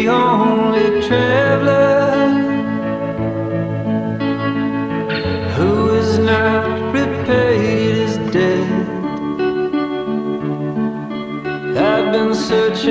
the only traveler who is not repaid is dead. I've been searching.